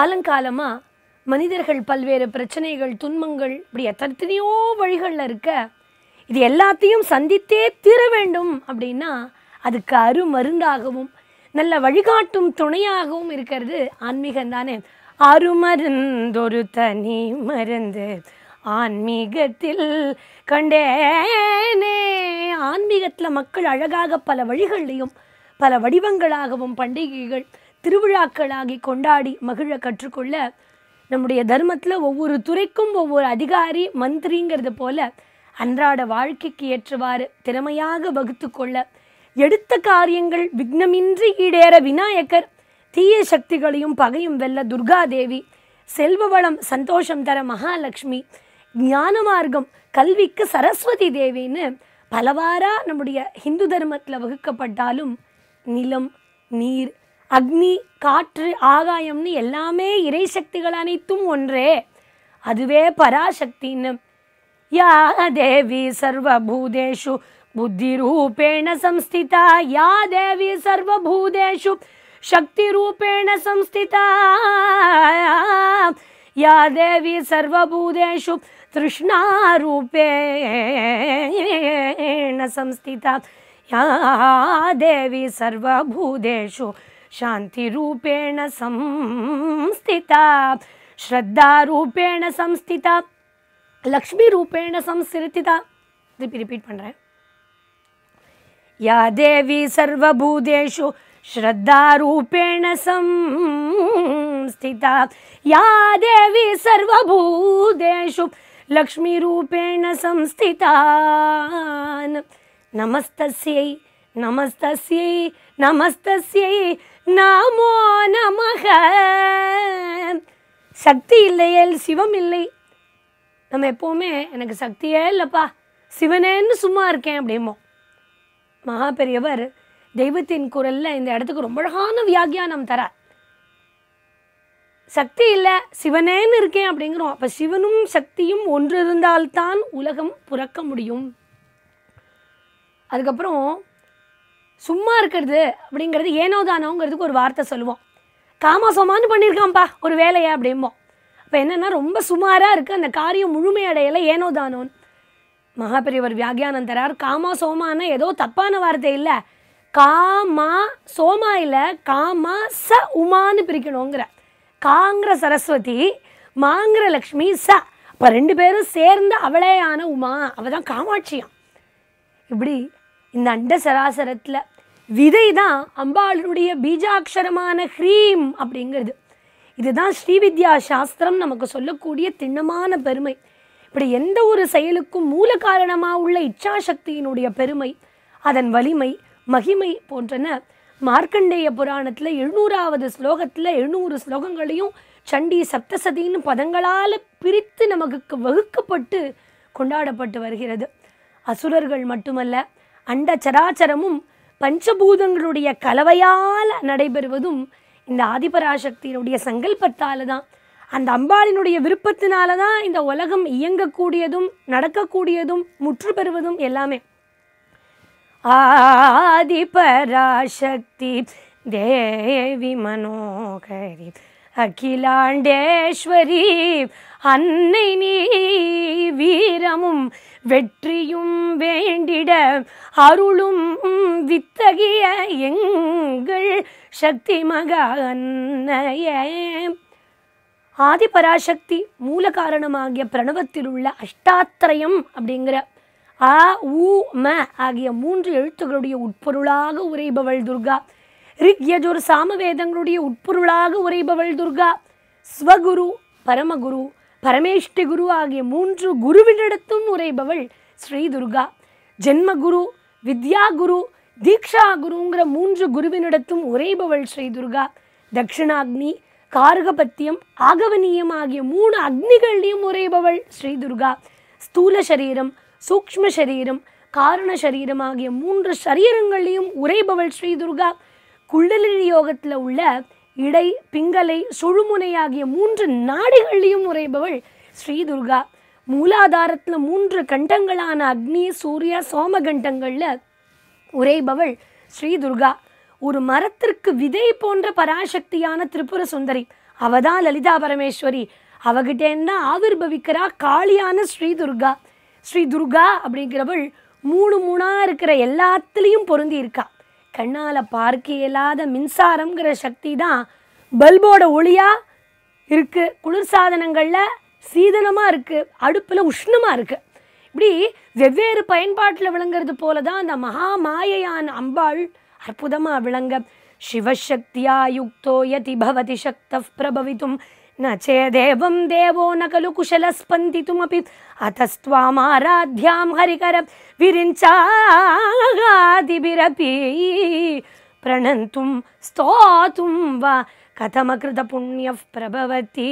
காலங்காலமாக மனிதர்கள் பல்வேறு பிரச்சனைகள் துன்பங்கள் இப்படி எத்தனையோ வழிகளில் இருக்க இது எல்லாத்தையும் சந்தித்தே தீர வேண்டும் அப்படின்னா அதுக்கு அருமருந்தாகவும் நல்ல வழிகாட்டும் துணையாகவும் இருக்கிறது ஆன்மீகம் தானே. அருமருந்தொரு தனி மருந்து ஆன்மீகத்தில் கண்டேனே. ஆன்மீகத்தில் மக்கள் அழகாக பல வழிகள்லையும் பல வடிவங்களாகவும் பண்டிகைகள் திருவிழாக்களாகி கொண்டாடி மகிழ கற்றுக்கொள்ள நம்முடைய தர்மத்தில் ஒவ்வொரு துறைக்கும் ஒவ்வொரு அதிகாரி மந்திரிங்கிறது போல அன்றாட வாழ்க்கைக்கு ஏற்றவாறு திறமையாக வகுத்து கொள்ள எடுத்த காரியங்கள் விக்னமின்றி ஈடேற விநாயகர் தீய சக்திகளையும் பகையும் வெல்ல துர்காதேவி செல்வ வளம் சந்தோஷம் தர மகாலட்சுமி ஞான மார்க்கம் கல்விக்கு சரஸ்வதி தேவின்னு பலவாரா நம்முடைய ஹிந்து தர்மத்தில் வகுக்கப்பட்டாலும் நிலம் நீர் அக்னி காற்று ஆகாயம்னு எல்லாமே இறை சக்திகள் அனைத்தும் ஒன்றே அதுவே பராசக்தின்னு யா தேவி சர்வபூதேஷு புத்திரூபேண சம்ஸ்திதா யா தேவி சர்வபூதேஷு शक्तिरूपेण संस्थिता या देवी सर्वभूतेषु तृष्णारूपेण संस्थिता या देवी सर्वभूतेषु शान्तिरूपेण संस्थिता श्रद्धारूपेण संस्थिता लक्ष्मीरूपेण संस्थिता திருப்பி ரிப்பீட் பண்ணுறேன் या देवी सर्वभूतेषु श्रद्धारूपेण संस्थिता या देवी सर्वभूतेषु लक्ष्मीरूपेण संस्थिता नमस्तस्यै नमस्तस्यै नमस्तस्यै நாமோ நமக. சக்தி இல்லையேல் சிவம் இல்லை. நம்ம எப்போவுமே எனக்கு சக்தியே இல்லைப்பா சிவனேன்னு சும்மா இருக்கேன் அப்படிமோ மகா பெரியவர் தெய்வத்தின் குரல்ல இந்த இடத்துக்கு ரொம்ப அழகான வியாக்கியானம் தரார். சக்தி இல்லை சிவனேன்னு இருக்கேன் அப்படிங்கிறோம். அப்போ சிவனும் சக்தியும் ஒன்று இருந்தால்தான் உலகம் புறக்க முடியும். அதுக்கப்புறம் சும்மா இருக்கிறது அப்படிங்கிறது ஏனோ தானோங்கிறதுக்கு ஒரு வார்த்தை சொல்லுவோம். காமாசோமான்னு பண்ணியிருக்கான்ப்பா ஒரு வேலையை அப்படிம்போம். அப்போ என்னென்னா ரொம்ப சுமாராக இருக்குது அந்த காரியம் முழுமையடையலை ஏனோ தானோன்னு மகாபெரியவர் வியாகியானந்தரார் காமா சோமானா ஏதோ தப்பான வார்த்தை இல்லை. காமா சோமா இல்லை காமா ச உமான்னு பிரிக்கணுங்கிற. காங்கிற சரஸ்வதி மாங்கிற லக்ஷ்மி ச. அப்போ ரெண்டு பேரும் சேர்ந்து அவளேயான உமா அவள் தான் காமாட்சியாம். இப்படி இந்த அண்ட சராசரத்தில் விதை தான் அம்பாளுடைய பீஜாட்சரமான ஹ்ரீம் அப்படிங்கிறது. இதுதான் ஸ்ரீவித்யா சாஸ்திரம் நமக்கு சொல்லக்கூடிய திண்ணமான பெருமை. இப்படி எந்த ஒரு செயலுக்கும் மூல காரணமாக உள்ள இச்சாசக்தியினுடைய பெருமை அதன் வலிமை மகிமை போன்றன மார்க்கண்டேய புராணத்தில் எழுநூறாவது ஸ்லோகத்தில் எழுநூறு ஸ்லோகங்களையும் சண்டி சப்தசதின்னு பதங்களால் பிரித்து நமக்கு வகுக்கப்பட்டு கொண்டாடப்பட்டு வருகிறது. அசுரர்கள் மட்டுமல்ல அண்ட சராச்சரமும் பஞ்சபூதங்களுடைய கலவையால் நடைபெறுவதும் இந்த ஆதிபராசக்தியினுடைய சங்கல்பத்தால் தான் அந்த அம்பாளினுடைய விருப்பத்தினால தான் இந்த உலகம் இயங்கக்கூடியதும் நடக்கக்கூடியதும் முற்று பெறுவதும் எல்லாமே. ஆதிபராசக்தி தேவி மனோகரி அகிலாண்டேஸ்வரி அன்னை நீ வீரமும் வெற்றியும் வேண்டிட அருளும் வித்தகிய எங்கள் சக்தி மகா அன்னையே. ஆதிபராசக்தி மூல காரணமாகிய பிரணவத்தில் உள்ள அஷ்டாத்திரயம் அப்படிங்கிற ஆ ஊ ம ஆகிய மூன்று எழுத்துக்களுடைய உட்பொருளாக உரைபவள் துர்கா. ரிக் யஜுர் சாமவேதங்களுடைய உட்பொருளாக உரைபவள் துர்கா. ஸ்வகுரு பரமகுரு பரமேஷ்டி குரு ஆகிய மூன்று குருவினிடத்தும் உரைபவள் ஸ்ரீ துர்கா. ஜென்மகுரு வித்யா குரு தீக்ஷா குருங்கிற மூன்று குருவினிடத்தும் உரைபவள் ஸ்ரீ துர்கா. தக்ஷிணாக்னி கார்கபத்தியம் ஆகவனியம் ஆகிய மூணு அக்னிகள்லையும் உரைபவள் ஸ்ரீ துர்கா. ஸ்தூல சரீரம் சூக்ஷ்ம சரீரம் காரண சரீரம் ஆகிய மூன்று சரீரங்களையும் உரைபவள் ஸ்ரீ துர்கா. குள்ளலினி யோகத்தில் உள்ள இடை பிங்கலை சுழுமுனை ஆகிய மூன்று நாடிகளையும் உரைபவள் ஸ்ரீ துர்கா. மூலாதாரத்தில் மூன்று கண்டங்களான அக்னி சூரிய சோமகண்டங்களில் உரைபவள் ஸ்ரீ துர்கா. ஒரு மரத்திற்கு விதை போன்ற பராசக்தியான திரிபுர சுந்தரி. அவதான் லலிதா பரமேஸ்வரி. அவகிட்டேருந்து ஆவிர்பவிக்கிறா? காளியான ஸ்ரீ துர்கா. ஸ்ரீ துர்கா அப்படிங்கிறவள் மூணு மூணாக இருக்கிற எல்லாத்துலேயும் பொருந்தி இருக்கா கண்ணால் பார்க்க இயலாத மின்சாரங்கிற சக்தி தான் பல்போட ஒளியாக இருக்குது குளிர்சாதனங்களில் சீதனமாக இருக்குது அடுப்பில் உஷ்ணமாக இருக்குது இப்படி வெவ்வேறு பயன்பாட்டில் விளங்குறது போல தான் அந்த மகா மாயையான அம்பாள் அற்புதமாக விளங்க. சிவசக்தியா யுக்தோ யதி பவதி சக்த பிரபவித்தும் न चेदेवं देवो न खलु कुशलस्पन्दितुमपि अतस्त्वामाराध्यां हरिकर विरिञ्चादिभिरपि प्रणन्तुं स्तोतुं वा कथमकृतपुण्यः प्रभवति